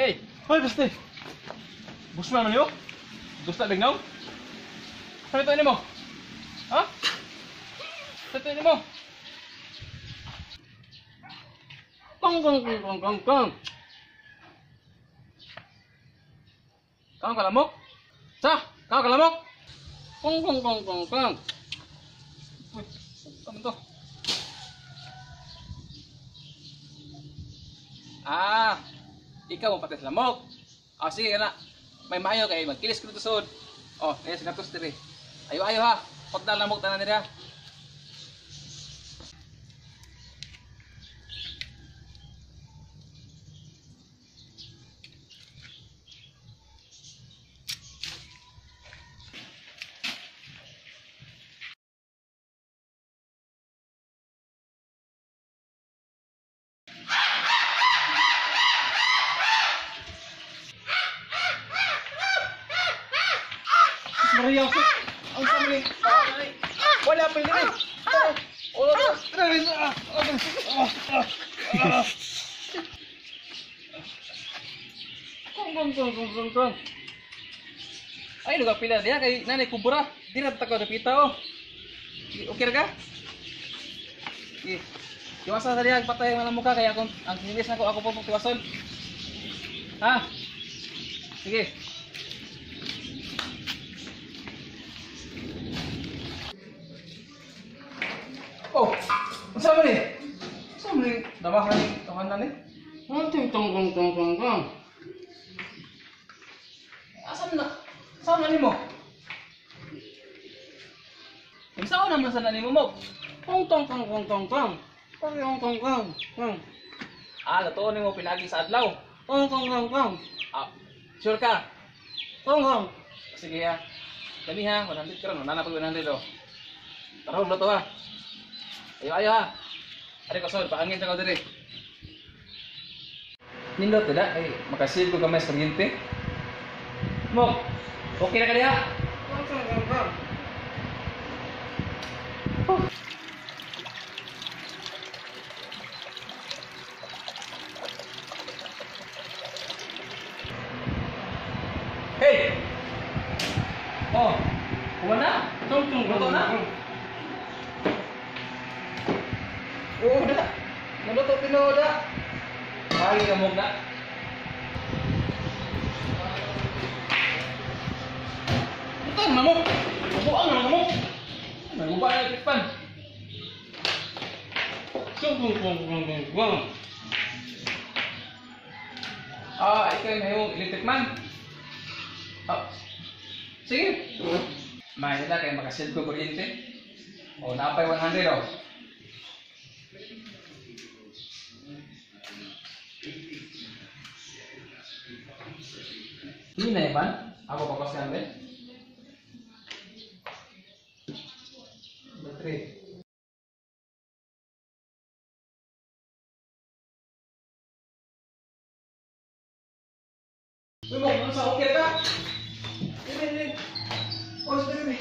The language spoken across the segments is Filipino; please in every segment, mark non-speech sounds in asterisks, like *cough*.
Hoy, basta. Bus naman yun. Gusto na bignaw? Ano ito mo? Ha? Ano ito mo? Kong kong kong kong kong kong. Kang kalamok? Sa, kang kalamok? Kong kong kong kong kong. Uy, ano to? Ah, ikaw ang patis lamok. Ah, sige na. May maayo kay magkilis ko dito sud. Oh, kaya sa katos dire. Ayo ayo ha. Pot na lamok tanan nila. Maria, ang samli. Wala pa din. Wala pa. Kong kong kong kong kong kong. Ay, lugar pila dia kay nanay kubura. Di na takaw napita oh. Okay ka? Sige. Tiwasan sa diya, patay ang mukha kaya akong ang kinis na ko ako po tiwason. Ha? Sige. Oh, saan mo ni? Saan mo ni? Dabahan ni tahanan ni? Ang ting tong tong tong tong tong. Na? Saan na ni mo? Saan naman sa nani mo mo? Tong tong tong tong tong tong. Tong tong tong tong. tong. Ah, totoo ni mo pinagi sa adlaw. Tong tong tong tong. Ah, sure ka? Tong tong. Sige ha. Kami ha, 100 karon, nana pag 100 oh. Tara, ulo to ha. Ayo ayo ha. Ari ko sod, paangin ta ko diri. Nindot tidak ay makasil ko gamay sa kuryente. Mo. Okay diha? Hey! Oh, kuha na? Tung tung luto na? Na. Naluto tinuod na. Pagi ka na. Ito na mo. Buang na mo. Naguba na. Tung tung tung tung tung tung. Ah, ikaw na yung electric man. Ah, sige. May nila kayo makasil ko kuryente. O, napay 100 oh. Ini nih, Ban. Aku apa kokosnya anda? Betul. ini mau ngomong sama oke kak? Ini ini. Oh sudah ini.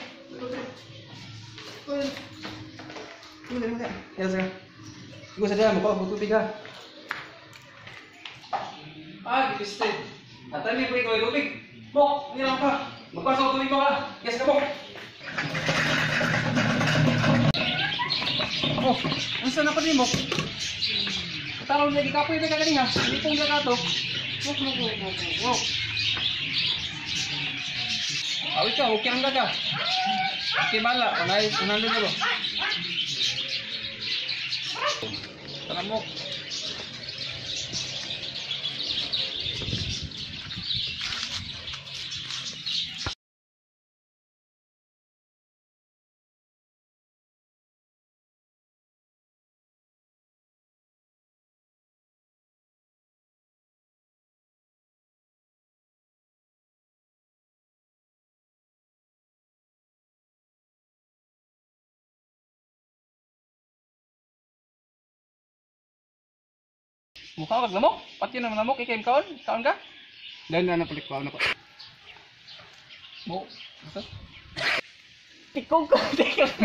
ini ini ini Ya sudah. Gue sedang mau kau butuh tiga. Ah, gitu sih. At ano yung ikaw ay tubig? Mo, nilang ka. Magpasok ang tubig mo ka. Yes ka mo. Oh, ang sana pa din mo. Tarong lagi kapoy na kagaling ha. Hindi pong ka to. Wok, wok, wok, wok, wok. Awit ka, okay ang gaga. Okay, bala. Unay, unang lalo. Tara mo. Mukha kag lamok. Pati naman lamok kay kaon. Kaon ka? Dan na napalit ko na ko. Mo. Tikog ko. *laughs*